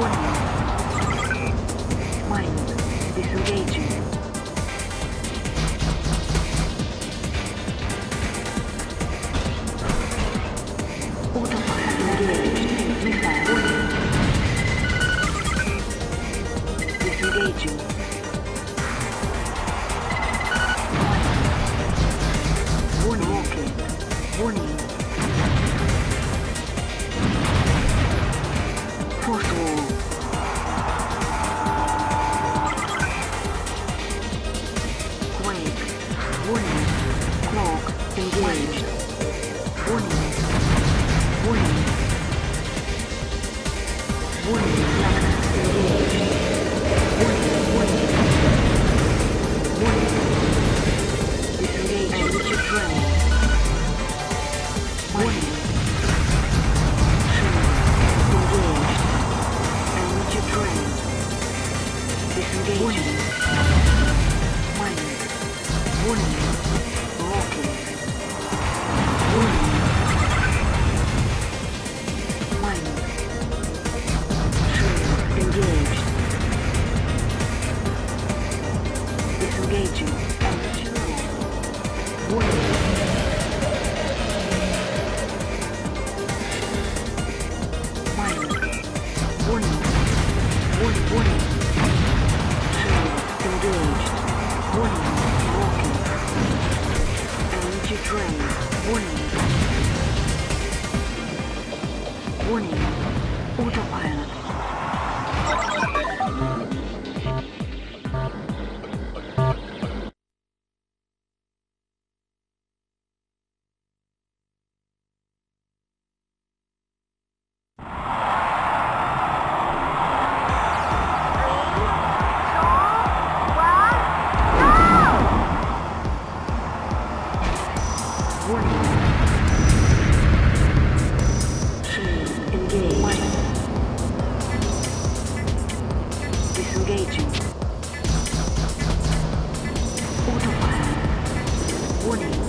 Warning. Mine disengaging. Autopilot engaged. Missile Warning. Warning. Warning. Warning. Autopilot. corner.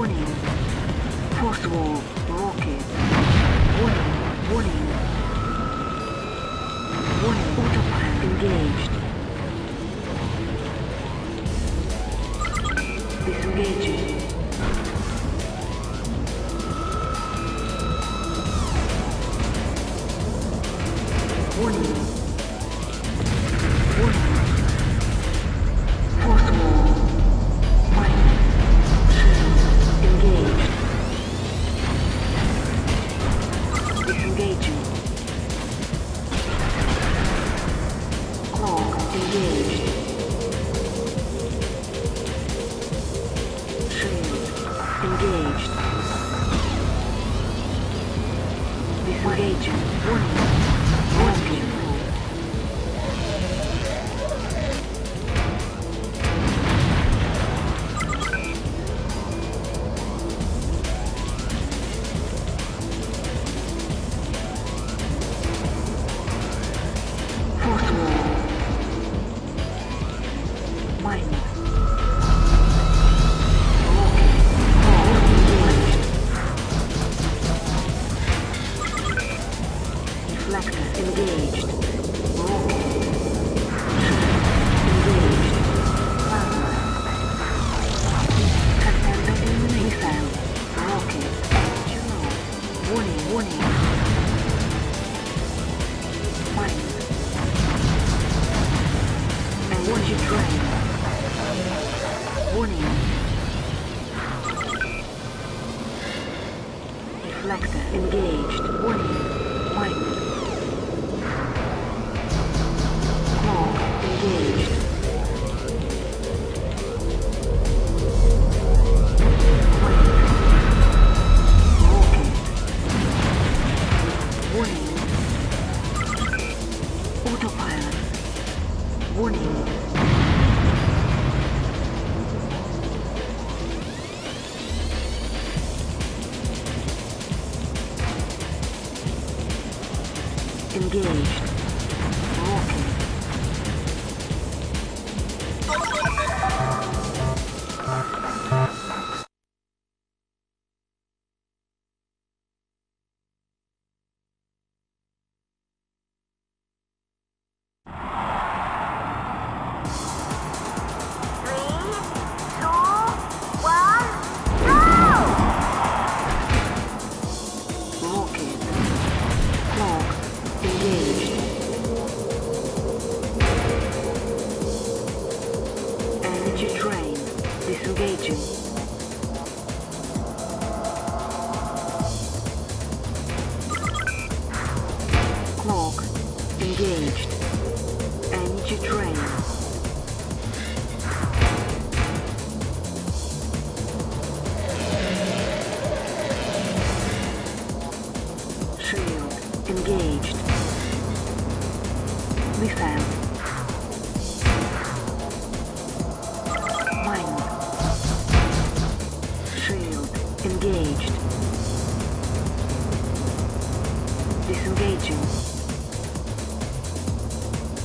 Warning. Force wall rocket. Warning. Warning. Warning. Autopilot engaged. Disengaging. Engage. Warning. Warning.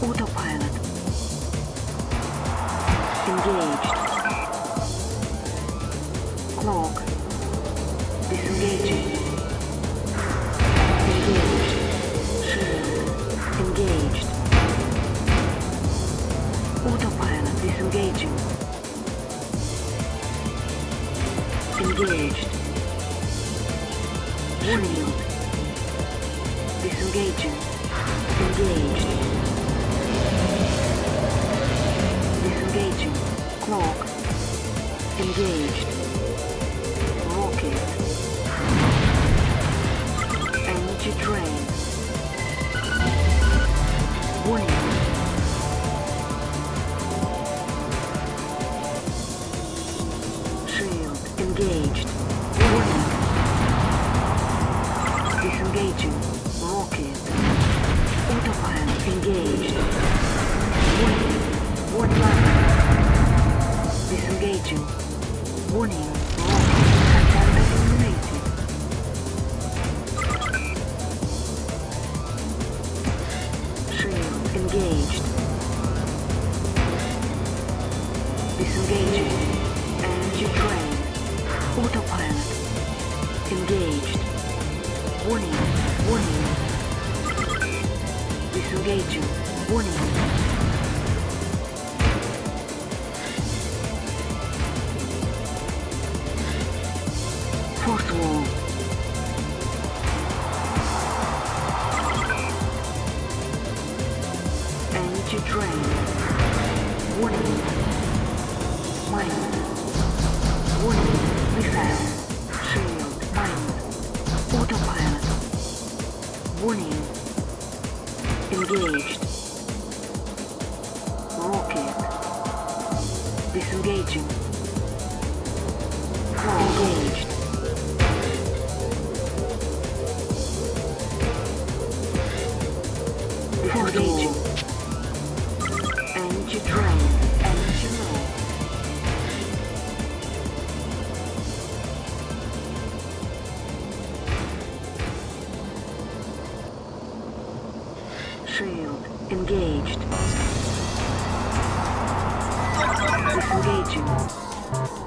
Autopilot. Engaged. Clock. Disengaging. Engaged. Shield. Engaged. Autopilot disengaging. Engaged. Warning. Disengaging. Engaged. Engaging. Clock. Engaged. Rocket. Energy drain. Warning. Shield engaged. Engaged. Disengaging. Energy drain. Autopilot. Engaged. Warning. Warning. Disengaging. Warning. Force wall. Disengaging. Engaged. Disengaging. Energy drain. Energy low. Shield engaged. foguete.